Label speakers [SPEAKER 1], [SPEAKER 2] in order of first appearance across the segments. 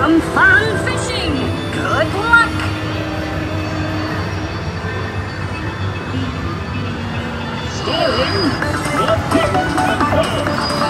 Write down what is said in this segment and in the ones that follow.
[SPEAKER 1] some fun fishing. Good luck. Let's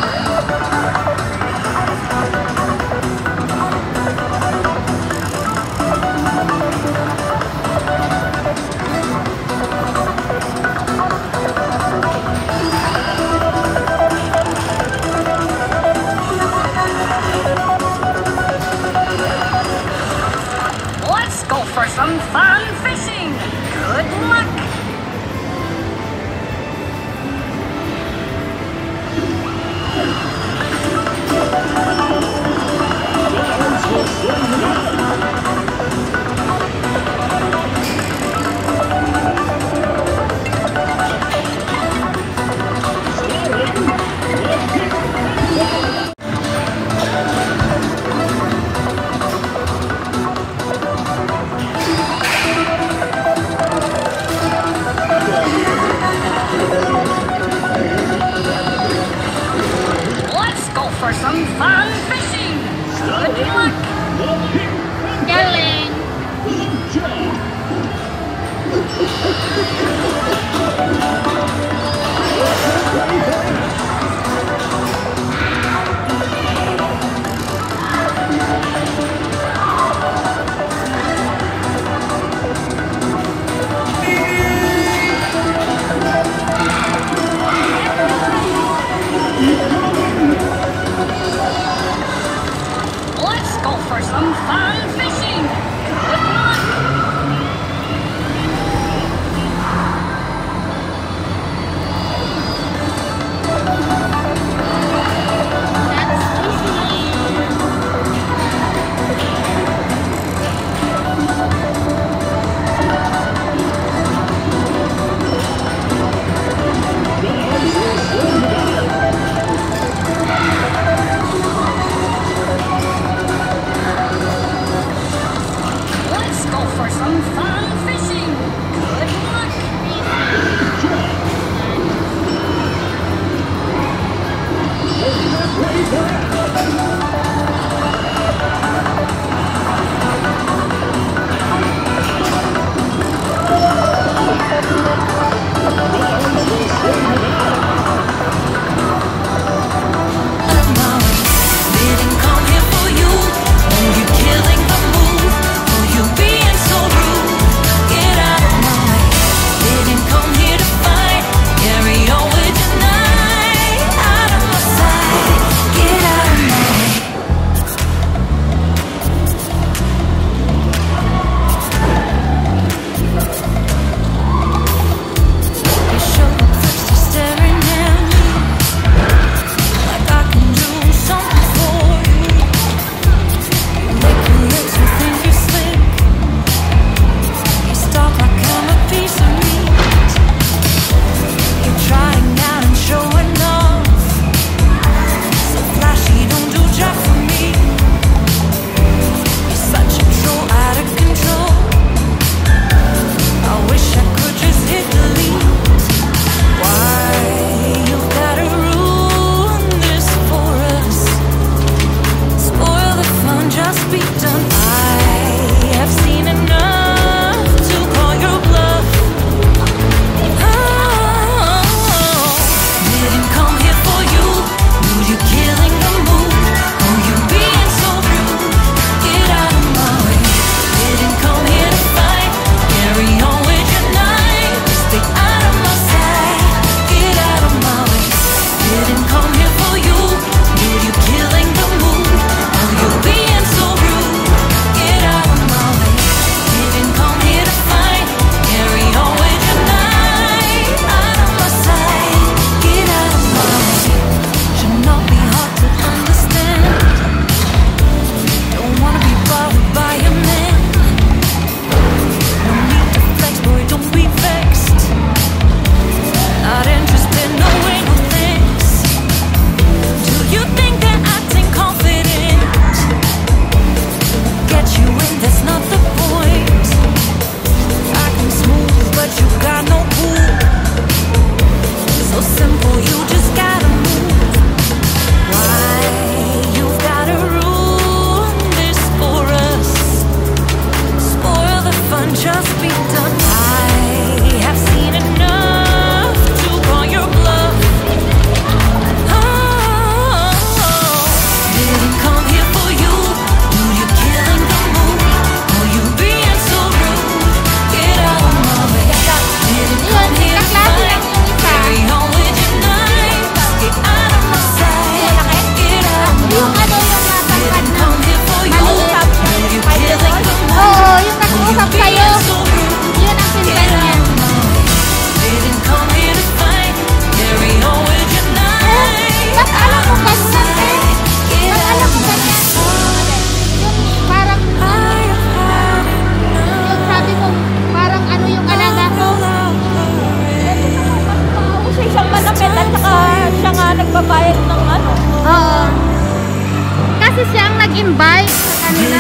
[SPEAKER 2] nag-invite sa kanila.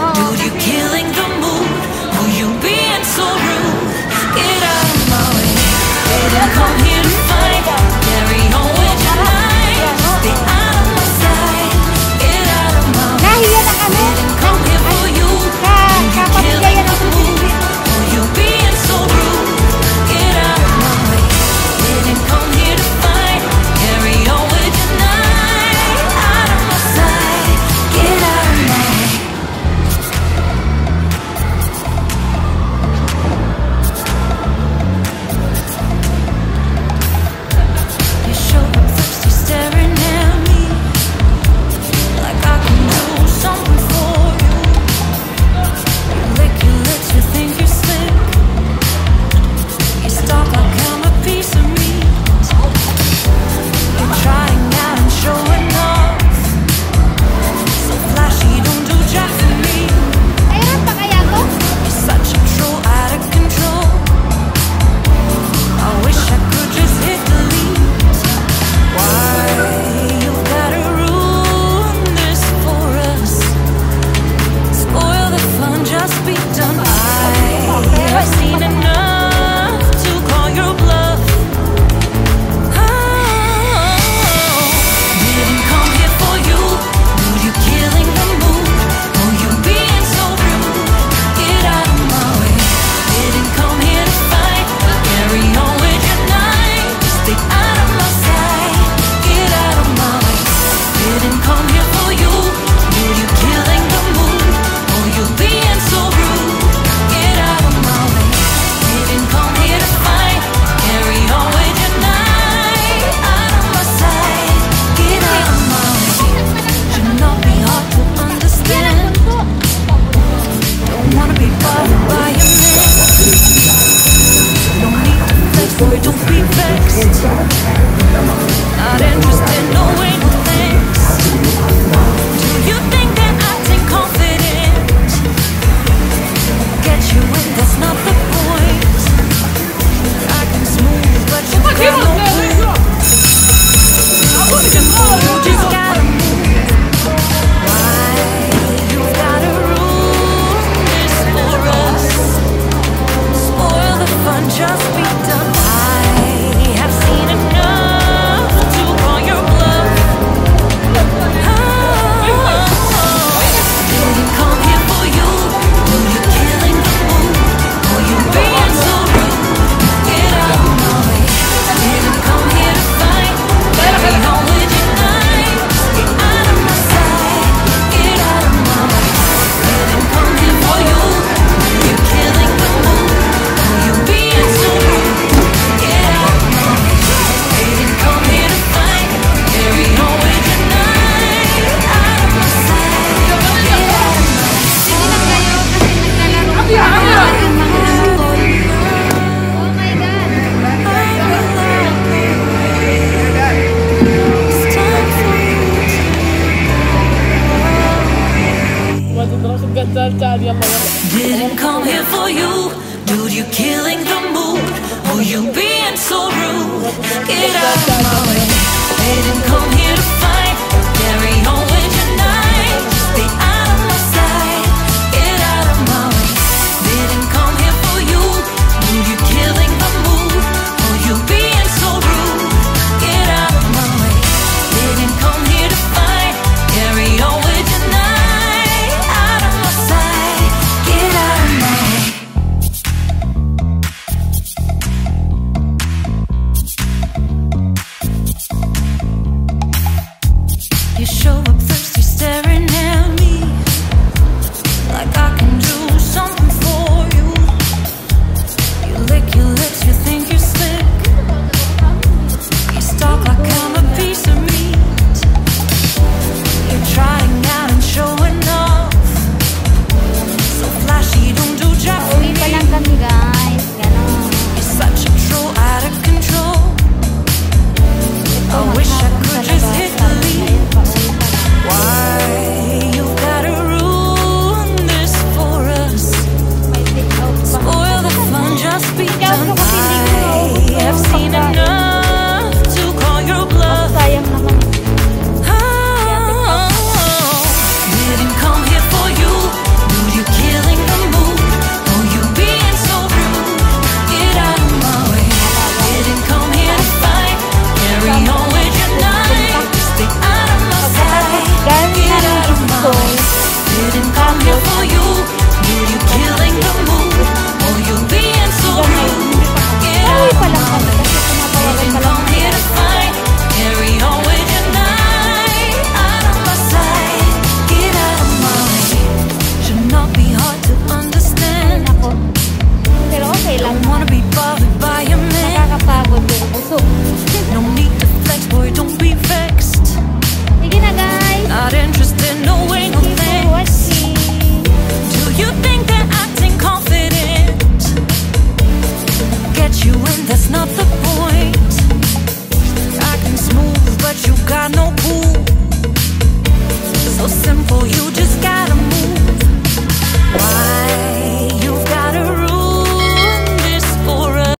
[SPEAKER 2] Oh, okay. Didn't come here. Get